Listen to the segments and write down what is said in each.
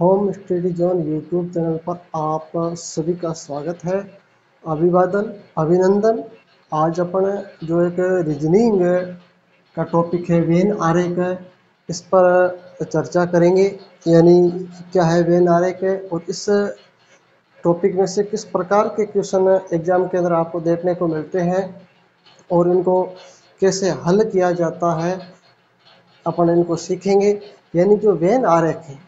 Home Study Zone YouTube channel पर आप सभी का स्वागत है। अभिवादन, अभिनंदन। आज अपन जो एक रीजनिंग का टॉपिक है, वेन आरेख, इस पर चर्चा करेंगे। यानी क्या है वेन आरेख और इस टॉपिक में से किस प्रकार के क्वेश्चन एग्ज़ाम के अंदर आपको देखने को मिलते हैं और इनको कैसे हल किया जाता है, अपन इनको सीखेंगे। यानी जो वेन आरेख है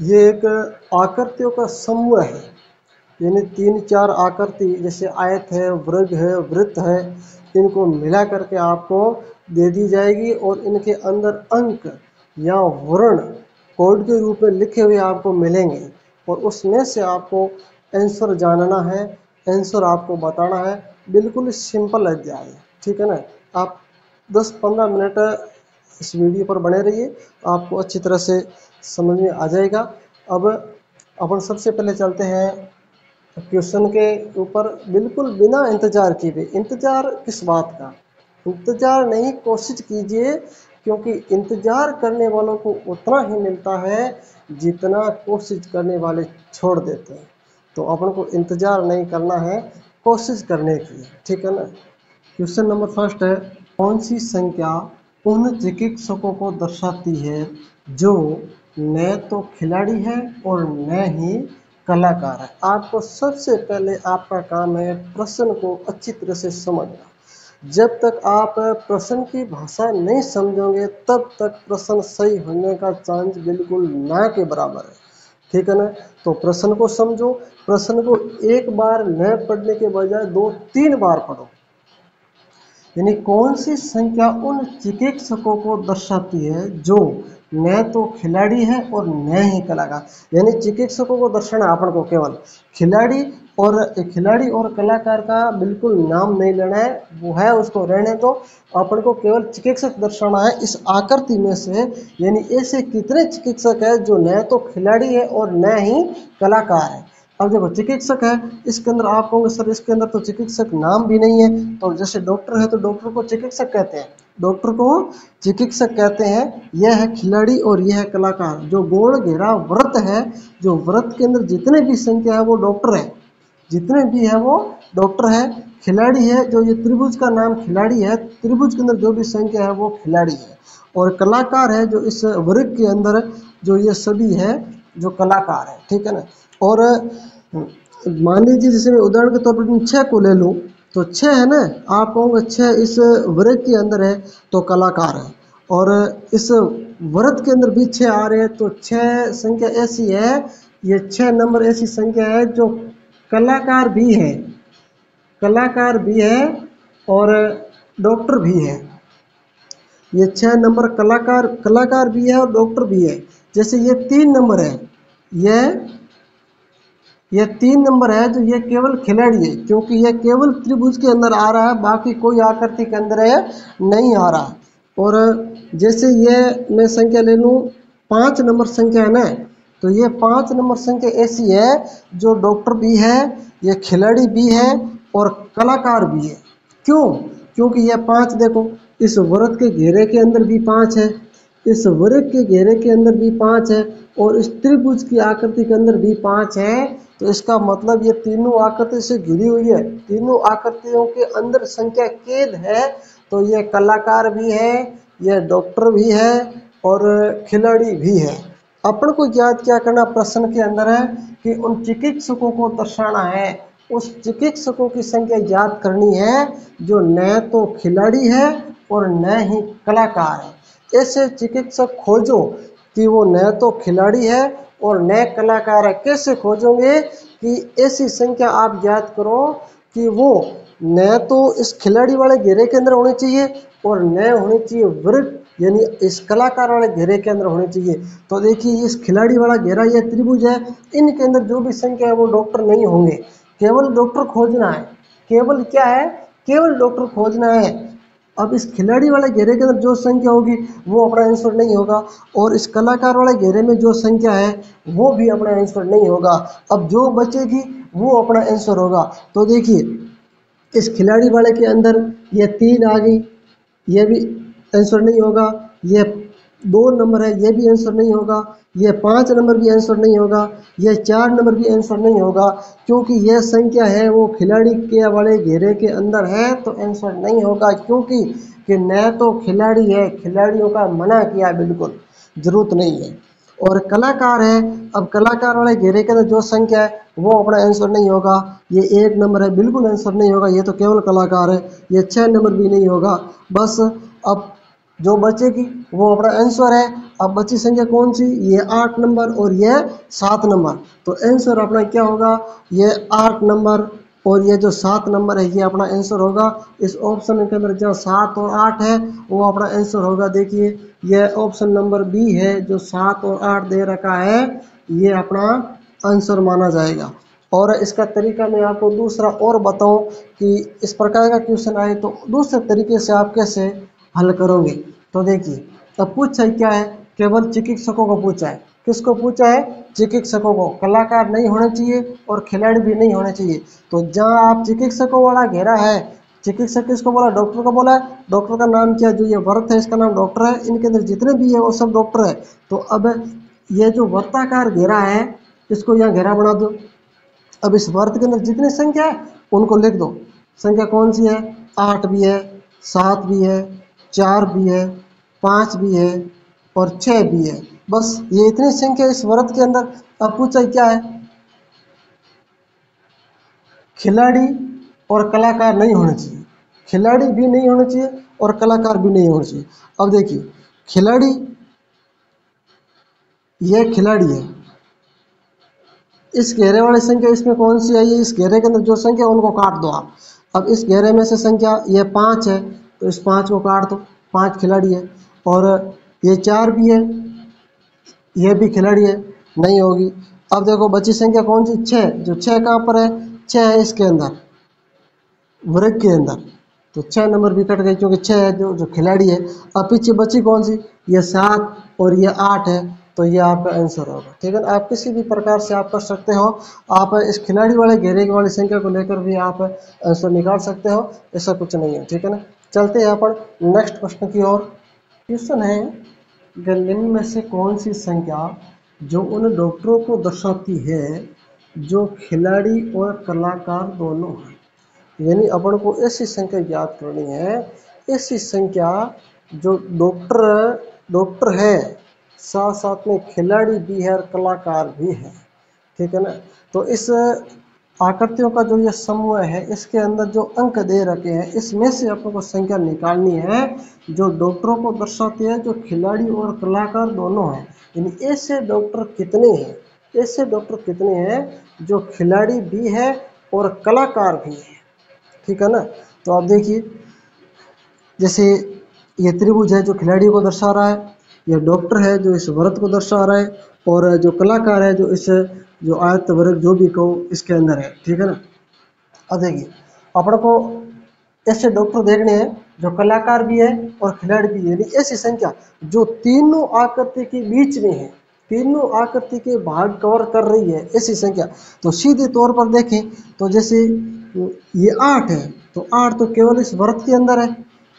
ये एक आकृतियों का समूह है। यानी तीन चार आकृति जैसे आयत है, वृग है, वृत्त है, इनको मिला करके आपको दे दी जाएगी और इनके अंदर अंक या वर्ण कोड के रूप में लिखे हुए आपको मिलेंगे। और उसमें से आपको आंसर जानना है, आंसर आपको बताना है। बिल्कुल सिंपल अध्याय, ठीक है ना? आप 10-15 मिनट इस वीडियो पर बने रहिए। आपको अच्छी तरह से समझ में आ जाएगा। अब अपन सबसे पहले चलते हैं क्वेश्चन के ऊपर। बिल्कुल बिना इंतज़ार किए। हुए इंतज़ार किस बात का? इंतज़ार नहीं, कोशिश कीजिए, क्योंकि इंतज़ार करने वालों को उतना ही मिलता है जितना कोशिश करने वाले छोड़ देते हैं। तो अपन को इंतज़ार नहीं करना है, कोशिश करने की। ठीक है ना? क्वेश्चन नंबर फ़र्स्ट है, कौन सी संख्या उन चिकित्सकों को दर्शाती है जो न तो खिलाड़ी है और न ही कलाकार है। आपको सबसे पहले आपका काम है प्रश्न को अच्छी तरह से समझना। जब तक आप प्रश्न की भाषा नहीं समझोगे, तब तक प्रश्न सही होने का चांस बिल्कुल ना के बराबर है। ठीक है ना? तो प्रश्न को समझो। प्रश्न को एक बार न पढ़ने के बजाय दो तीन बार पढ़ो। यानी कौन सी संख्या उन चिकित्सकों को दर्शाती है जो न तो खिलाड़ी है और न ही कलाकार। यानी चिकित्सकों को दर्शाना अपन को केवल। खिलाड़ी और खिलाड़ी और कलाकार का बिल्कुल नाम नहीं लेना है, वो है उसको रहने तो अपन को केवल चिकित्सक दर्शाना है, इस आकृति में से। यानी ऐसे कितने चिकित्सक है जो न तो खिलाड़ी है और न ही कलाकार है। अब देखो, चिकित्सक है, इसके अंदर आप कहोगे, सर, इसके अंदर तो चिकित्सक नाम भी नहीं है। तो जैसे डॉक्टर है तो डॉक्टर को चिकित्सक कहते हैं। डॉक्टर को चिकित्सक कहते हैं, यह है खिलाड़ी और यह है कलाकार। जो गोल घेरा, व्रत है, जो व्रत के अंदर जितने भी संख्या है, वो डॉक्टर है। जितने भी है, वो डॉक्टर है। खिलाड़ी है, जो ये त्रिभुज का नाम खिलाड़ी है, त्रिभुज के अंदर जो भी संख्या है, वो खिलाड़ी है। और कलाकार है, जो इस वर्ग के अंदर जो ये सभी है, जो कलाकार है। ठीक है ना? और मान लीजिए जैसे मैं उदाहरण के तौर पर छः को ले लूँ। तो छः है ना? आप कहोगे छः इस वर्ग के अंदर है तो कलाकार है। और इस व्रत के अंदर भी छः आ रहे हैं तो छः संख्या ऐसी है, ये छः नंबर ऐसी संख्या है जो कलाकार भी है। कलाकार भी है और डॉक्टर भी है। ये छः नंबर कलाकार कलाकार भी है और डॉक्टर भी है। जैसे ये तीन नंबर है यह यह तीन नंबर है जो ये केवल खिलाड़ी है, क्योंकि यह केवल त्रिभुज के अंदर आ रहा है, बाकी कोई आकृति के अंदर है नहीं आ रहा। और जैसे ये मैं संख्या ले लूँ, पाँच नंबर संख्या है ना? तो ये पाँच नंबर संख्या ऐसी है जो डॉक्टर भी है, ये खिलाड़ी भी है और कलाकार भी है। क्यों? क्योंकि यह पाँच देखो, इस व्रत के घेरे के अंदर भी पाँच है, इस वर्ग के घेरे के अंदर भी पाँच है और इस त्रिभुज की आकृति के अंदर भी पाँच है। तो इसका मतलब ये तीनों आकृति से घिरी हुई है। तीनों आकृतियों के अंदर संख्या केद है तो ये कलाकार भी है, ये डॉक्टर भी है और खिलाड़ी भी है। अपन को याद क्या करना प्रश्न के अंदर है कि उन चिकित्सकों को दर्शाना है। उस चिकित्सकों की संख्या याद करनी है जो न तो खिलाड़ी है और न ही कलाकार है। ऐसे चिकित्सक खोजो कि वो न तो खिलाड़ी है और नए कलाकार कैसे खोजोगे कि ऐसी संख्या आप याद करो कि वो न तो इस खिलाड़ी वाले घेरे के अंदर होने चाहिए और न होने चाहिए वर्ग यानी इस कलाकार वाले घेरे के अंदर होने चाहिए। तो देखिए, इस खिलाड़ी वाला घेरा यह त्रिभुज है, इनके अंदर जो भी संख्या है वो डॉक्टर नहीं होंगे। केवल डॉक्टर खोजना है। केवल क्या है? केवल डॉक्टर खोजना है। अब इस खिलाड़ी वाले घेरे के अंदर जो संख्या होगी, वो अपना आंसर नहीं होगा। और इस कलाकार वाले घेरे में जो संख्या है, वो भी अपना आंसर नहीं होगा। अब जो बचेगी, वो अपना आंसर होगा। तो देखिए, इस खिलाड़ी वाले के अंदर ये तीन आ गई। ये भी आंसर नहीं होगा। ये दो नंबर है, ये भी आंसर नहीं होगा, ये पाँच नंबर भी आंसर नहीं होगा, ये चार नंबर भी आंसर नहीं होगा, क्योंकि यह संख्या है, वो खिलाड़ी के वाले घेरे के अंदर है तो आंसर नहीं होगा, क्योंकि कि न तो खिलाड़ी है, खिलाड़ियों का मना किया बिल्कुल, ज़रूरत नहीं है। और कलाकार है, अब कलाकार वाले घेरे के अंदर जो संख्या है, वो अपना आंसर नहीं होगा, ये एक नंबर है, बिल्कुल आंसर नहीं होगा, ये तो केवल कलाकार है, ये छः नंबर भी नहीं होगा, बस अब जो बचेगी वो अपना आंसर है। अब बची संख्या कौन सी? ये आठ नंबर और ये सात नंबर। तो आंसर अपना क्या होगा? ये आठ नंबर और ये जो सात नंबर है, ये अपना आंसर होगा। इस ऑप्शन के अंदर जो सात और आठ है, वो अपना आंसर होगा। देखिए, ये ऑप्शन नंबर बी है, जो सात और आठ दे रखा है, ये अपना आंसर माना जाएगा। और इसका तरीका मैं आपको दूसरा और बताऊँ कि इस प्रकार का क्वेश्चन आए तो दूसरे तरीके से आप कैसे हल करोगे। तो देखिए, अब पूछा क्या है? केवल चिकित्सकों को पूछा है। किसको पूछा है? चिकित्सकों को। कलाकार नहीं होने चाहिए और खिलाड़ी भी नहीं होने चाहिए। तो जहाँ आप चिकित्सकों वाला घेरा है, चिकित्सक किसको बोला? डॉक्टर को बोला। डॉक्टर का नाम क्या? जो ये वर्त है, इसका नाम डॉक्टर है। इनके अंदर जितने भी है, वो सब डॉक्टर है। तो अब ये जो वर्ताकार घेरा है, इसको यहाँ घेरा बना दो। अब इस वर्त के अंदर जितनी संख्या है, उनको लिख दो। संख्या कौन सी है? आठ भी है, सात भी है चार भी है, पाँच भी है और छः भी है। बस ये इतनी संख्या इस व्रत के अंदर। अब पूछा क्या है? खिलाड़ी और कलाकार नहीं होने चाहिए। खिलाड़ी भी नहीं होने चाहिए और कलाकार भी नहीं होने चाहिए। अब देखिए, खिलाड़ी यह खिलाड़ी है। इस घेरे वाली संख्या इसमें कौन सी आई है? इस घेरे के अंदर जो संख्या उनको काट दो आप। अब इस घेरे में से संख्या यह पाँच है तो इस पाँच को काट दो, पाँच खिलाड़ी है। और ये चार भी है, ये भी खिलाड़ी है, नहीं होगी। अब देखो, बची संख्या कौन सी? छः जो छः कहाँ पर है? छः है इसके अंदर वर्ग के अंदर। तो छः नंबर भी कट गए क्योंकि छः है जो जो खिलाड़ी है। अब पीछे बची कौन सी? ये सात और ये आठ है तो ये आपका आंसर होगा। ठीक है आप किसी भी प्रकार से आप कर सकते हो। आप इस खिलाड़ी वाले, घेरे वाली संख्या को लेकर भी आप आंसर निकाल सकते हो। ऐसा कुछ नहीं है, ठीक है ना? चलते हैं अपन नेक्स्ट प्रश्न की ओर। क्वेश्चन है निम्न में से कौन सी संख्या जो उन डॉक्टरों को दर्शाती है जो खिलाड़ी और कलाकार दोनों हैं? यानी अपन को ऐसी संख्या याद करनी है, ऐसी संख्या जो डॉक्टर डॉक्टर है साथ साथ में खिलाड़ी भी है और कलाकार भी है। ठीक है ना? तो इस आकृतियों का जो ये समूह है, इसके अंदर जो अंक दे रखे हैं, इसमें से आपको को संख्या निकालनी है, जो डॉक्टरों को दर्शाती है, जो खिलाड़ी और कलाकार दोनों हैं। यानी ऐसे डॉक्टर कितने हैं? ऐसे डॉक्टर कितने हैं, जो खिलाड़ी भी है और कलाकार भी है। ठीक है ना? तो आप देखिए, जैसे ये त्रिभुज है जो खिलाड़ी को दर्शा रहा है यह डॉक्टर है जो इस व्रत को दर्शा रहा है, और जो कलाकार है जो इस जो आयत वर्ग जो भी कहो, इसके अंदर है। ठीक है ना? अब देखिए, अपने को ऐसे डॉक्टर देखने हैं, जो कलाकार भी है और खिलाड़ी भी है। ऐसी संख्या, जो तीनों आकृति के बीच में है, तीनों आकृति के भाग कवर कर रही है, ऐसी संख्या। तो सीधे तौर पर देखें तो जैसे, ये आठ है तो आठ तो केवल इस वर्त के अंदर है।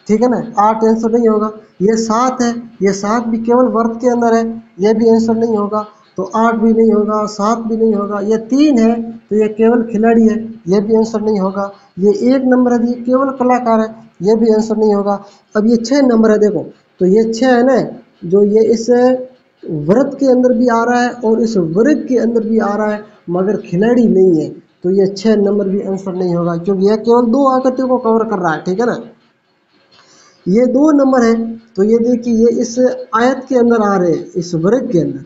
ठीक है ना? आठ आंसर नहीं होगा। ये सात है, ये सात भी केवल वर्त के अंदर है, ये भी आंसर नहीं होगा। तो आठ भी नहीं होगा, सात भी नहीं होगा, ये तीन है तो ये केवल खिलाड़ी है, ये भी आंसर नहीं होगा। ये एक नंबर है ये केवल कलाकार है, ये भी आंसर नहीं होगा। अब ये छः नंबर है, देखो तो ये छः है ना, जो ये इस व्रत के अंदर भी आ रहा है और इस वर्ग के अंदर भी आ रहा है, मगर खिलाड़ी नहीं है तो ये छः नंबर भी आंसर नहीं होगा, क्योंकि यह केवल दो आकृतियों को कवर कर रहा है, ठीक है ना? ये दो नंबर है तो ये देखिए, ये इस आयत के अंदर आ रहे हैं, इस वर्ग के अंदर।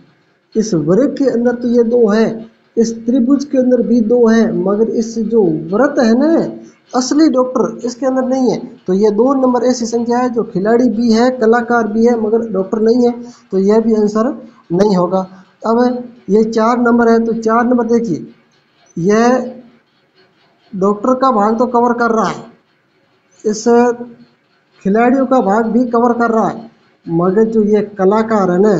इस वर्ग के अंदर तो ये दो है, इस त्रिभुज के अंदर भी दो है, मगर इस जो व्रत है ना, असली डॉक्टर इसके अंदर नहीं है। तो ये दो नंबर ऐसी संख्या है जो खिलाड़ी भी है, कलाकार भी है, मगर डॉक्टर नहीं है तो यह भी आंसर नहीं होगा। अब ये चार नंबर है तो चार नंबर देखिए, यह डॉक्टर का भाग तो कवर कर रहा है, इस खिलाड़ियों का भाग भी कवर कर रहा है, मगर जो ये कलाकार है ना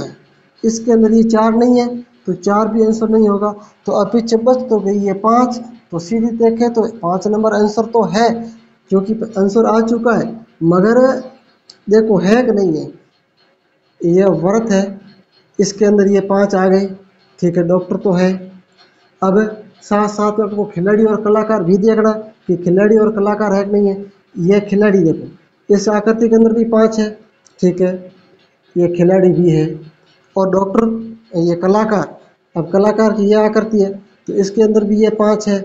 इसके अंदर ये चार नहीं है तो चार भी आंसर नहीं होगा। तो पीछे बच तो गई है पाँच तो सीधी देखें तो पाँच नंबर आंसर तो है, क्योंकि आंसर आ चुका है, मगर देखो है कि नहीं है। यह व्रत है, इसके अंदर ये पाँच आ गए, ठीक है डॉक्टर तो है। अब साथ साथ में आपको खिलाड़ी और कलाकार भी देखना कि खिलाड़ी और कलाकार है कि नहीं है। ये खिलाड़ी देखो, इस आकृति के अंदर भी पाँच है, ठीक है, ये खिलाड़ी भी है। और डॉक्टर, ये कलाकार, अब कलाकार की ये आकृति है तो इसके अंदर भी ये पाँच है।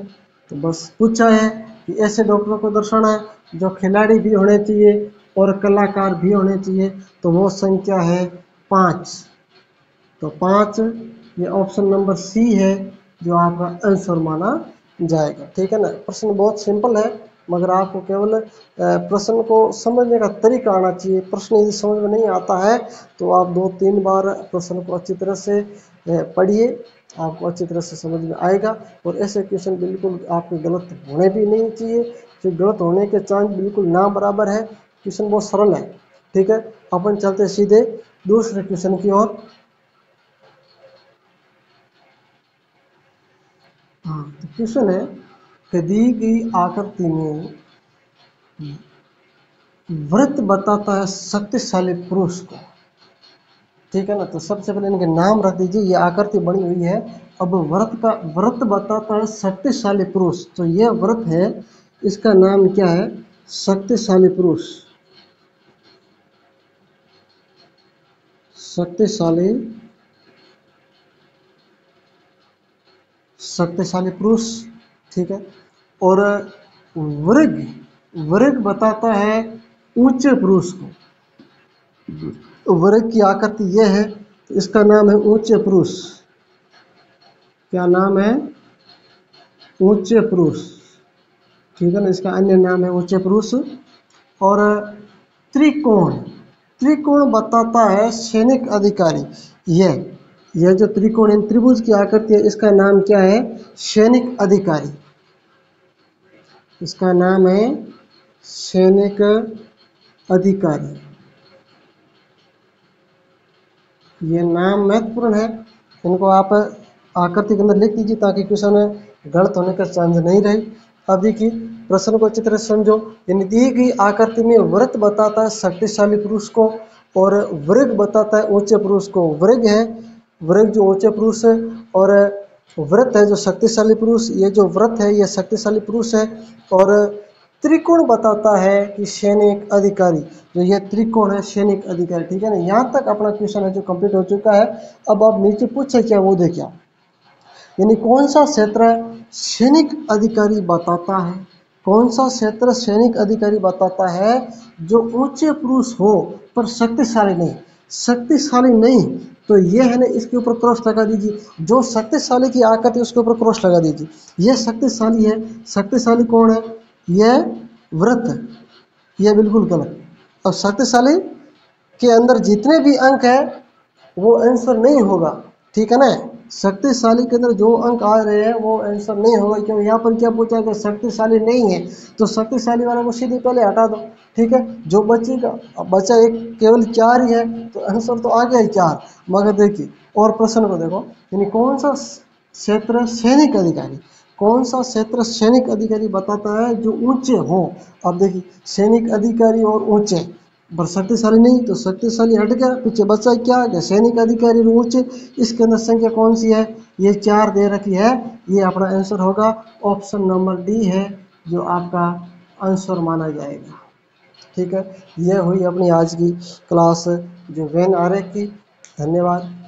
तो बस पूछा है कि ऐसे डॉक्टरों को दर्शाना है, जो खिलाड़ी भी होने चाहिए और कलाकार भी होने चाहिए तो वो संख्या है पाँच। तो पाँच, ये ऑप्शन नंबर सी है, जो आपका आंसर माना जाएगा। ठीक है ना? प्रश्न बहुत सिंपल है मगर आपको केवल प्रश्न को समझने का तरीका आना चाहिए। प्रश्न यदि समझ में नहीं आता है तो आप दो तीन बार प्रश्न को अच्छी तरह से पढ़िए। आपको अच्छी तरह से समझ में आएगा और ऐसे क्वेश्चन बिल्कुल आपके गलत होने भी नहीं चाहिए। जो गलत होने के चांस बिल्कुल ना बराबर है। क्वेश्चन बहुत सरल है। ठीक है? अपन चलते सीधे दूसरे क्वेश्चन की ओर। हाँ तो क्वेश्चन है कि दी गई आकृति में व्रत बताता है शक्तिशाली पुरुष को। ठीक है ना? तो सबसे पहले इनके नाम रख दीजिए, ये आकृति बनी हुई है। अब व्रत का, व्रत बताता है शक्तिशाली पुरुष। तो यह व्रत है, इसका नाम क्या है? शक्तिशाली पुरुष। शक्तिशाली शक्तिशाली पुरुष। ठीक है? और वर्ग वर्ग बताता है ऊँचे पुरुष को। वर्ग की आकृति यह है तो इसका नाम है ऊँचे पुरुष। क्या नाम है? ऊँचे पुरुष। ठीक है ना? इसका अन्य नाम है ऊँचे पुरुष। और त्रिकोण त्रिकोण बताता है सैनिक अधिकारी। यह यह जो त्रिकोण, इन त्रिभुज की आकृति है, इसका नाम क्या है? सैनिक अधिकारी। इसका नाम है सैनिक अधिकारी। ये नाम महत्वपूर्ण है। इनको आप आकृति के अंदर लिख दीजिए ताकि क्वेश्चन गलत होने का चांस नहीं रहे। अब देखिए प्रश्न को अच्छी तरह समझो। यानी दी गई आकृति में व्रत बताता है शक्तिशाली पुरुष को और वर्ग बताता है ऊँचे पुरुष को। वर्ग है। वर्ग जो ऊँचे पुरुष है और व्रत है जो शक्तिशाली पुरुष, ये जो व्रत है, ये शक्तिशाली पुरुष है। और त्रिकोण बताता है कि सैनिक अधिकारी, जो ये त्रिकोण है, सैनिक अधिकारी, ठीक है ना? यहाँ तक अपना क्वेश्चन है जो कंप्लीट हो चुका है। अब आप नीचे पूछे क्या, वो देखिए यानी कौन सा क्षेत्र सैनिक अधिकारी बताता है? कौन सा क्षेत्र सैनिक अधिकारी बताता है जो ऊँचे पुरुष हो, पर शक्तिशाली नहीं? शक्तिशाली नहीं तो ये है ना, इसके ऊपर क्रॉस लगा दीजिए। जो शक्तिशाली की आकत है उसके ऊपर क्रॉस लगा दीजिए। यह शक्तिशाली है। शक्तिशाली कौन है? यह व्रत। यह बिल्कुल गलत। अब शक्तिशाली के अंदर जितने भी अंक हैं, वो आंसर नहीं होगा। ठीक है ना? शक्तिशाली के अंदर जो अंक आ रहे हैं, वो आंसर नहीं होगा, क्योंकि यहाँ पर क्या पूछा कि शक्तिशाली नहीं है। तो शक्तिशाली वाला को सीधे पहले हटा दो, ठीक है? जो बच्चे का बच्चा एक, केवल चार ही है तो आंसर तो आ गया ही चार। मगर देखिए, और प्रश्न को देखो, यानी कौन सा, क्षेत्र सैनिक अधिकारी, कौन सा क्षेत्र सैनिक अधिकारी बताता है जो ऊँचे हो? अब देखिए, सैनिक अधिकारी और ऊँचे। पर शक्तिशाली नहीं तो शक्तिशाली हट गया। पीछे बचा क्या? या सैनिक अधिकारी रूच इसके अंदर संख्या कौन सी है? ये चार दे रखी है। ये अपना आंसर होगा। ऑप्शन नंबर डी है, जो आपका आंसर माना जाएगा। ठीक है? यह हुई अपनी आज की क्लास जो वैन आर की धन्यवाद।